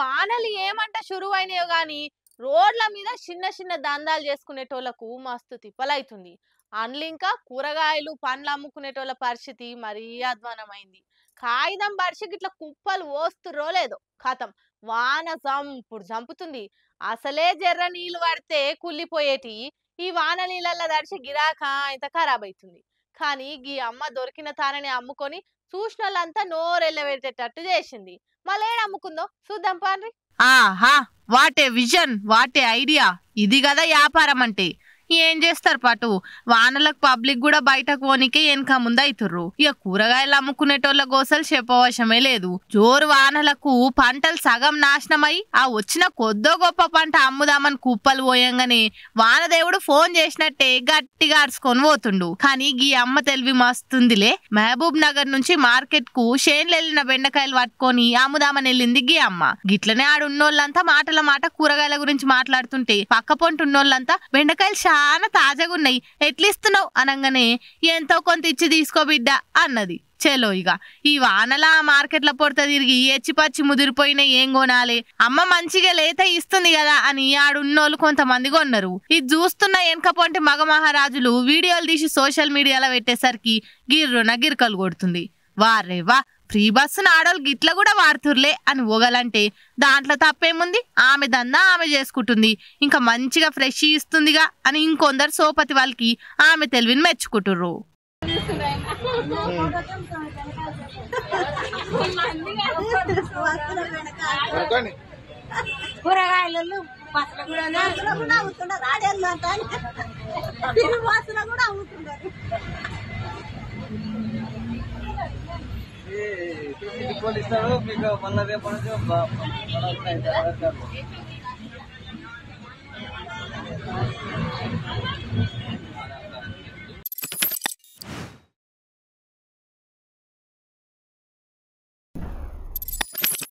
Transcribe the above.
వానలు ఏమంట షురువైనాయో గాని రోడ్ల మీద చిన్న చిన్న దందాలు చేసుకునేటోళ్ళకు మస్తు తిప్పలైతుంది. అండ్లు ఇంకా కూరగాయలు పండ్లు అమ్ముకునేటోళ్ళ పరిస్థితి మరీ అధ్వానమైంది. కాగితం పరిస్థితి ఇట్లా కుప్పలు పోస్తురో లేదో కథం. వాన చంపుడు చంపుతుంది అసలే జర్ర నీళ్ళు పడితే కుళ్ళిపోయేటి ఈ వాన నీళ్ళల్లో తడిచి గిరాక ఇంత ఖరాబ్ అవుతుంది కానీ గీ అమ్మ దొరికిన తానని అమ్ముకొని చూసిన వాళ్ళంతా నోరెళ్ళబెట్టేటట్టు చేసింది. మళ్ళీ ఏడు అమ్ముకుందో చూద్దాం పాండ్రి. ఆహా వాటే విజన్ వాటే ఐడియా. ఇది కదా వ్యాపారం అంటే. ఏం చేస్తారు పాటు? వానలకు పబ్లిక్ కూడా బయటకు పోనికే వెనక ముందు అవుతుర్రు ఇక కూరగాయలు అమ్ముకునేటోళ్ళ గోసలు చెప్పవశమే లేదు. జోరు వానలకు పంటలు సగం నాశనమై ఆ వచ్చిన కొద్దో గొప్ప పంట అమ్ముదామని కుప్పలు పోయంగానే వానదేవుడు ఫోన్ చేసినట్టే గట్టిగా అరుచుకొని పోతుండు. కానీ గీ అమ్మ తెలివి మస్తుందిలే. మహబూబ్ నగర్ నుంచి మార్కెట్కు షేన్లు వెళ్ళిన బెండకాయలు పట్టుకొని అమ్ముదామని వెళ్ళింది గీ అమ్మ. గిట్లనే ఆడున్నోళ్ళంతా మాటల మాట కూరగాయల గురించి మాట్లాడుతుంటే పక్క పొంటున్నోళ్ళంతా బెండకాయలు చాలా తాజాగా ఉన్నాయి. ఎట్లిస్తున్నావు? అనగానే ఎంతో కొంత ఇచ్చి తీసుకో బిడ్డ అన్నది. చెలో ఇక ఈ వానలా మార్కెట్ల పొడత తిరిగి ఎచ్చి పచ్చి ముదిరిపోయిన ఏం కొనాలి అమ్మ మంచిగా లేత ఇస్తుంది కదా అని ఆడున్నోళ్ళు కొంతమంది కొన్నారు ఇది చూస్తున్న వెనకపొంటి మగ మహారాజులు వీడియోలు తీసి సోషల్ మీడియాలో పెట్టేసరికి గిర్రున గిరికలు కొడుతుంది. వారే వా ఫ్రీ బస్సును ఆడోళ్ళు గిట్ల కూడా వాడుతుర్లే అని ఊగలంటే దాంట్లో తప్పేముంది? ఆమె దందా ఆమె చేసుకుంటుంది. ఇంకా మంచిగా ఫ్రెష్ ఇస్తుందిగా అని ఇంకొందరు సోపతి వాళ్ళకి ఆమె తెలివిని మెచ్చుకుంటుర్రు. కూరగాయలు కూడా కూడా అమ్ముతున్నారు ఇది పోలీసులు మీకు మళ్ళీ రేపు నుంచి పడకుండా